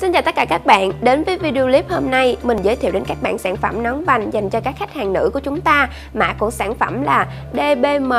Xin chào tất cả các bạn, đến với video clip hôm nay mình giới thiệu đến các bạn sản phẩm nón vành dành cho các khách hàng nữ của chúng ta. Mã của sản phẩm là DBM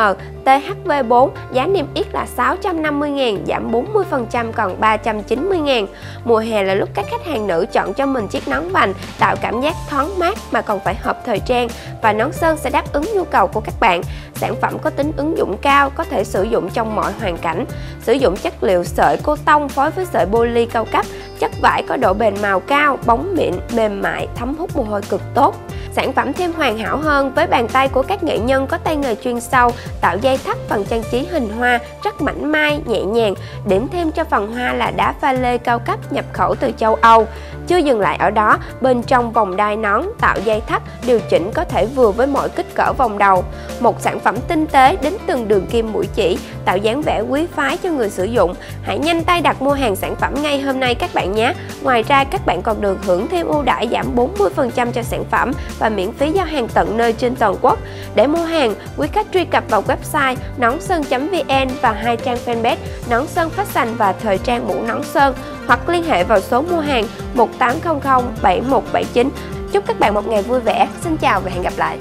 THV4, giá niêm yết là 650.000, giảm 40% còn 390.000 Mùa hè là lúc các khách hàng nữ chọn cho mình chiếc nón vành tạo cảm giác thoáng mát mà còn phải hợp thời trang Và nón sơn sẽ đáp ứng nhu cầu của các bạn. Sản phẩm có tính ứng dụng cao, có thể sử dụng trong mọi hoàn cảnh. Sử dụng chất liệu sợi cô tông phối với sợi poly cao cấp Chất vải có độ bền màu cao, bóng mịn, mềm mại, thấm hút mồ hôi cực tốt. Sản phẩm thêm hoàn hảo hơn với bàn tay của các nghệ nhân có tay nghề chuyên sâu, tạo dây thắt phần trang trí hình hoa rất mảnh mai, nhẹ nhàng. Điểm thêm cho phần hoa là đá pha lê cao cấp nhập khẩu từ châu Âu. Chưa dừng lại ở đó, bên trong vòng đai nón tạo dây thắt điều chỉnh có thể vừa với mọi kích cỡ vòng đầu. Một sản phẩm tinh tế đến từng đường kim mũi chỉ, tạo dáng vẻ quý phái cho người sử dụng. Hãy nhanh tay đặt mua hàng sản phẩm ngay hôm nay các bạn nhé. Ngoài ra các bạn còn được hưởng thêm ưu đãi giảm 40% cho sản phẩm và miễn phí giao hàng tận nơi trên toàn quốc. Để mua hàng, quý khách truy cập vào website nón sơn.vn và hai trang fanpage nón sơn phát sành và thời trang mũ nón sơn hoặc liên hệ vào số mua hàng 1800 7179. Chúc các bạn một ngày vui vẻ. Xin chào và hẹn gặp lại.